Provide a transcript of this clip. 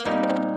you